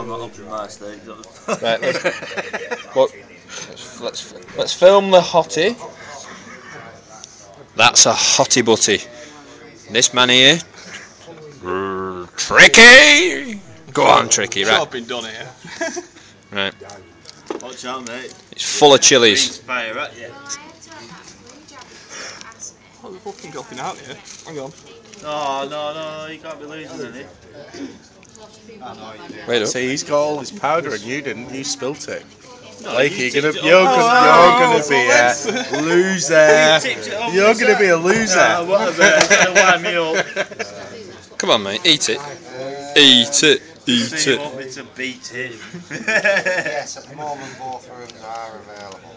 I'm not up in my stage. Right, let's, look, let's, let's, let's film the hottie. That's a hottie butty. This man here, r- Tricky! Go on, Tricky, right, been done here. right. Watch out, mate. It's full of chilies. Fire at you. Oh, they're fucking dropping out here. Hang on. No, no, no, you can't be losing any. Wait up. See, he's got all his powder and you didn't. You spilt it. No, Like you you're gonna, you're over. gonna, oh, you're Oh, gonna be a loser. tipped You're gonna be a loser. whatever. It's gonna wind me up. Come on, mate, eat it. Eat it, eat So you it. want me to beat him? Yes, at the moment both rooms are available.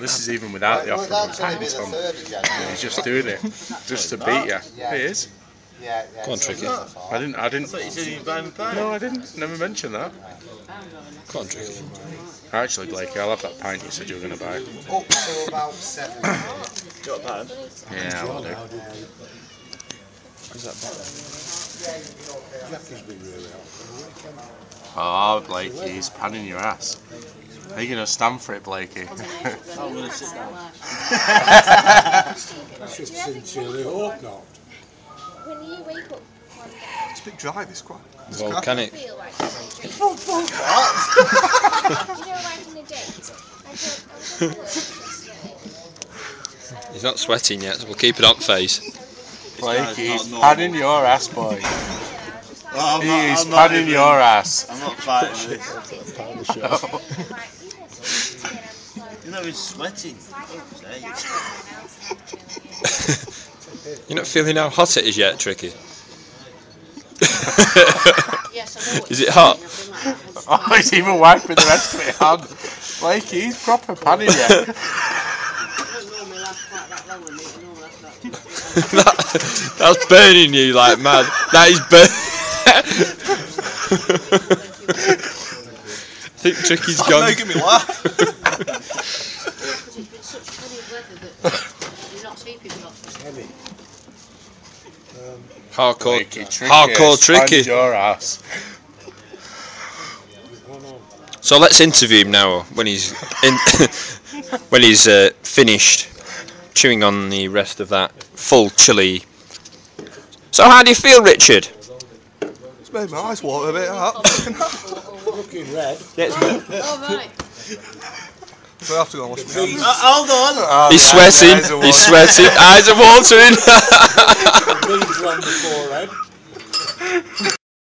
This is even without the Well, offer that's of only be on. third of January. He's just doing it, just to beat you. Yeah. It is. Yeah, yeah. Go on, Tricky. the. I didn't. I I didn't. thought you said you'd pie. No, I didn't. Never mentioned that. Come on, Tricky. Actually, Blake, I'll have that pint you said you were going to buy. Up to about seven. Got a pie? Yeah, I'll do. Oh, Blakey, he's panning your ass. Are you going to stand for it, Blakey? I'm gonna sit down. When you wake up one day, It's a bit dry, this quite. Volcanic. feel like you know, like in a date. I thought I was at. He's not sweating yet, so we'll keep it on face. Blakey, not he's normal. panning your ass, boy. I'm He not, is I'm not panning even- your ass. I'm not fighting this. Like, you know, sweating and I'm like, You know he's sweating. You're not feeling how hot it is yet, Tricky? is it hot? Oh, he's even wiping the rest of it on. Like, he's proper panning you. that, that's burning you like mad. That is burning. I think Tricky's Stop gone. making me laugh. Hardcore, Blakey, tricky. hardcore Tricky. your ass. So let's interview him now when he's in, when he's uh, finished chewing on the rest of that full chili. So how do you feel, Richard? It's made my eyes water a bit. That. So I have to go and wash my hands. Uh, hold on. Oh, He's yeah, sweating. He's sweating. Eyes are watering. done before, right?